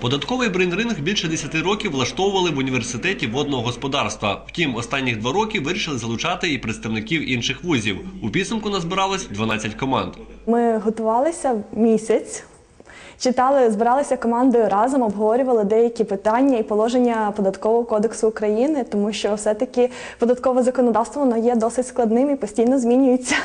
Податковий брейнринг більше 10 років влаштовували в університеті водного господарства. Втім, останніх два роки вирішили залучати і представників інших вузів. У підсумку назбиралось 12 команд. Ми готувалися місяць, читали, збиралися командою разом, обговорювали деякі питання і положення податкового кодексу України, тому що все-таки податкове законодавство воно є досить складним і постійно змінюється.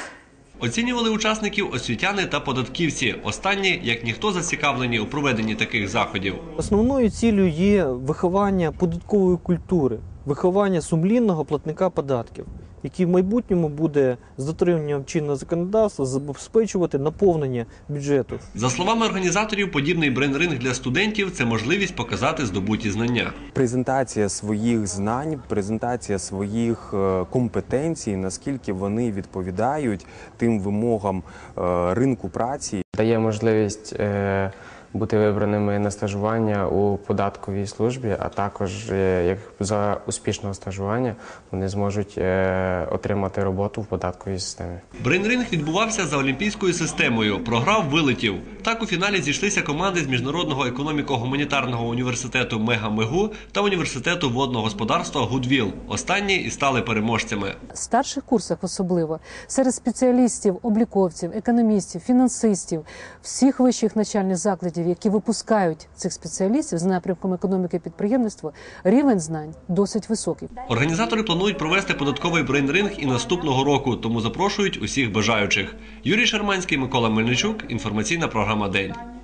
Оцінювали учасників освітяни та податківці. Останні, як ніхто, зацікавлені у проведенні таких заходів. Основною ціллю є виховання податкової культури, виховання сумлінного платника податків, який в майбутньому буде з дотриманням чинного законодавства забезпечувати наповнення бюджету. За словами організаторів, подібний брейнринг для студентів це можливість показати здобуті знання. презентація своїх знань, презентація своїх е, компетенцій, наскільки вони відповідають тим вимогам е, ринку праці, Дає можливість е, бути вибраними на стажування у податковій службі, а також е, як за успішного стажування вони зможуть е, отримати роботу в податковій системі. Брейнринг відбувався за олімпійською системою. Програв вилетів. Так у фіналі зійшлися команди з міжнародного економіко-гуманітарного університету Мега-Мегу та університету водного господарства Гудвіл. Останні і стали переможцями. старших курсах особливо серед спеціалістів, обліковців, економістів, фінансистів, всіх вищих навчальних закладів, які випускають цих спеціалістів за напрямком економіки і підприємництва, рівень знань досить високий. Організатори планують провести податковий брейнринг і наступного року, тому запрошують усіх бажаючих. Юрій Шарманський, Микола Мельничук. Інформаційна програма Ramadan.